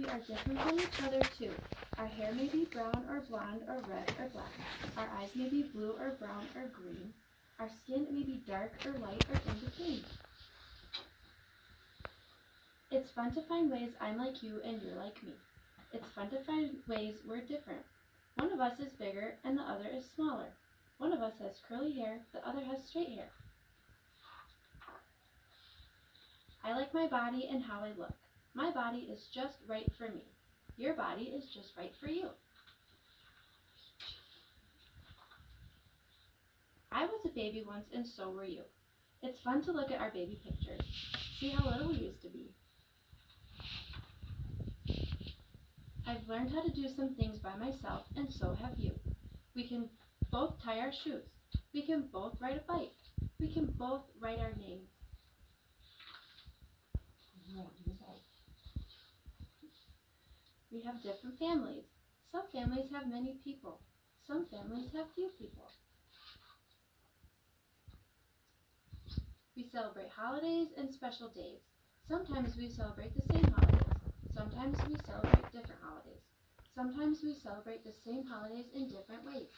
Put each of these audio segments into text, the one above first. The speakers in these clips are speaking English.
We are different from each other too. Our hair may be brown or blonde or red or black. Our eyes may be blue or brown or green. Our skin may be dark or light or in between. It's fun to find ways I'm like you and you're like me. It's fun to find ways we're different. One of us is bigger and the other is smaller. One of us has curly hair, the other has straight hair. I like my body and how I look. My body is just right for me. Your body is just right for you. I was a baby once and so were you. It's fun to look at our baby pictures. See how little we used to be. I've learned how to do some things by myself and so have you. We can both tie our shoes. We can both ride a bike. We can both write our names. We have different families. Some families have many people. Some families have few people. We celebrate holidays and special days. Sometimes we celebrate the same holidays. Sometimes we celebrate different holidays. Sometimes we celebrate the same holidays in different ways.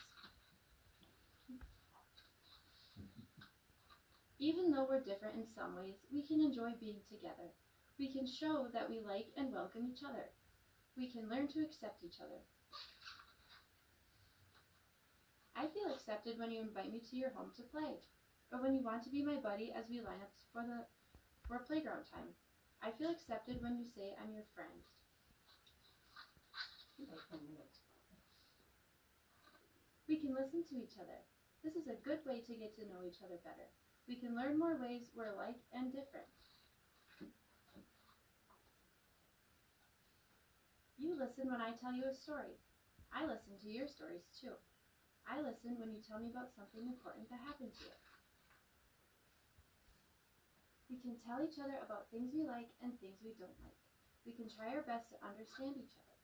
Even though we're different in some ways, we can enjoy being together. We can show that we like and welcome each other. We can learn to accept each other. I feel accepted when you invite me to your home to play, or when you want to be my buddy as we line up for the for playground time. I feel accepted when you say I'm your friend. We can listen to each other. This is a good way to get to know each other better. We can learn more ways we're alike and different. You listen when I tell you a story. I listen to your stories too. I listen when you tell me about something important that happened to you. We can tell each other about things we like and things we don't like. We can try our best to understand each other.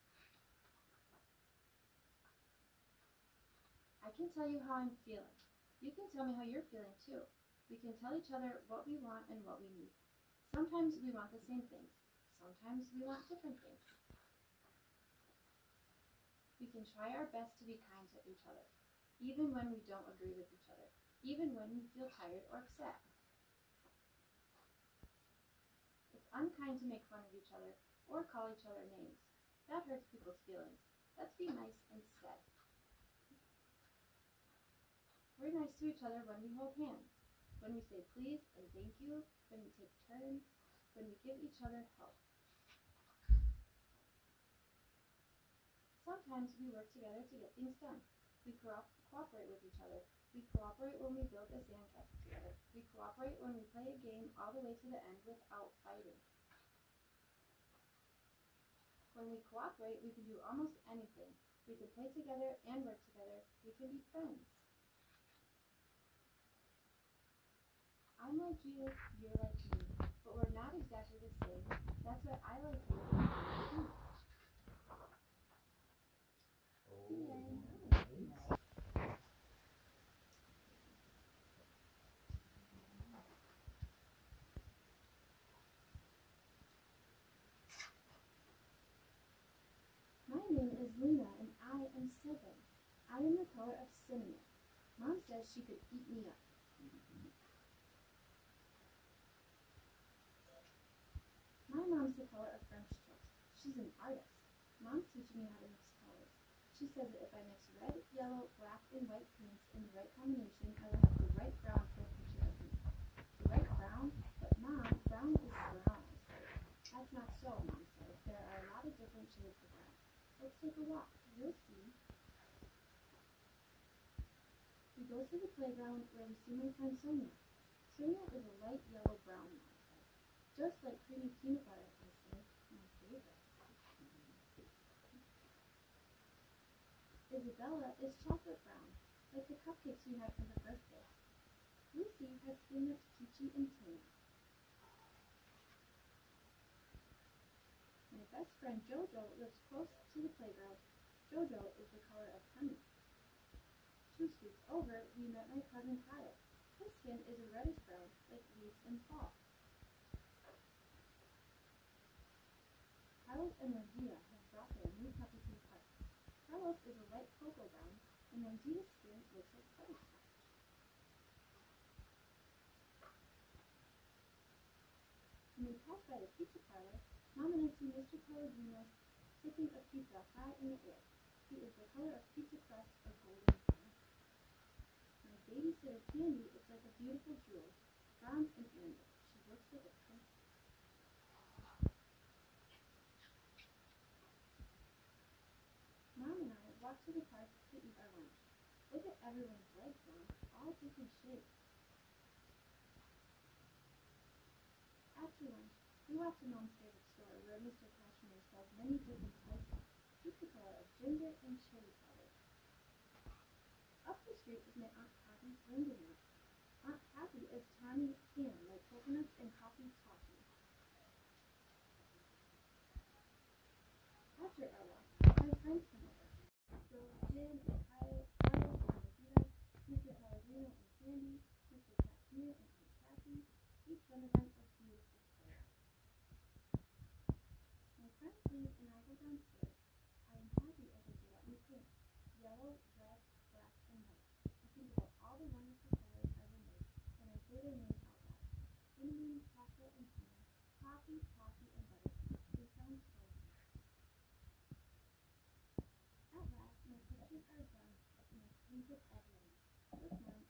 I can tell you how I'm feeling. You can tell me how you're feeling too. We can tell each other what we want and what we need. Sometimes we want the same things. Sometimes we want different things. We can try our best to be kind to each other, even when we don't agree with each other, even when we feel tired or upset. It's unkind to make fun of each other or call each other names. That hurts people's feelings. Let's be nice instead. We're nice to each other when we hold hands, when we say please and thank you, when we take turns, when we give each other help. Sometimes we work together to get things done. We co- cooperate with each other. We cooperate when we build a sandcastle together. We cooperate when we play a game all the way to the end without fighting. When we cooperate, we can do almost anything. We can play together and work together. We can be friends. I'm like you, you're like me, but we're not exactly the same. That's what I like you and you like me. My name is Lena and I am seven. I am the color of cinnamon. Mom says she could eat me up. My mom's the color of French toast. She's an artist. Mom's teaching me how to mix colors. She says that if I mix red, yellow, black, and white paints in the right combination, I will have the right brown for a picture of me. The right brown? But Mom, brown is brown, That's not so, Mom says. There are a lot of different shades of brown. Let's take a walk. You'll see. We go to the playground where we see my friend Sonia. Sonia is a light yellow brown, Mom says. Just like creamy peanut butter, I. My favorite. Isabella is chocolate brown, like the cupcakes we had for her birthday. Lucy has skin that's peachy and tan. My best friend Jojo lives close to the playground. Jojo is the color of over, we met my cousin Kyle. His skin is a reddish brown, like leaves in fall. Carlos and Rosita have brought their new puppy to the park. Carlos is a light cocoa brown, and Rosita's skin looks like butterscotch. When we pass by the pizza parlor, Mom and I see Mr. Pellegrino sticking a pizza high in the air. He is the color of pizza crust or golden babysitter Candy is like a beautiful jewel, bronze and amber. She looks like a princess. Mom and I walk to the park to eat our lunch. Look at everyone's legs, Mom, all different shapes. After lunch, we walk to Mom's favorite store where Mr. Kashmir sells many different spices. He's the color of ginger and chili powder. Up the street is my Aunt Patty's laundromat. Aunt Patty is Tani tan like coconuts and coffee toffee. After walk, our friends come over. Joe, Jen, and Kyle, Carlos, and Rosita, Mr. Pellegrino and Candy, Mr. Kashmir and Aunt Kathy. Each one of them a beautiful color. My friends leave and I go downstairs. I am happy as I get out my paint. Yellow, red, black, and white. I think about all the wonderful colors I will make when I say their names out loud. Cinnamon, chocolate, and honey. Coffee, coffee, and butterscotch. They sound so nice. At last, my pictures are done I painted everyone. Look, Mom,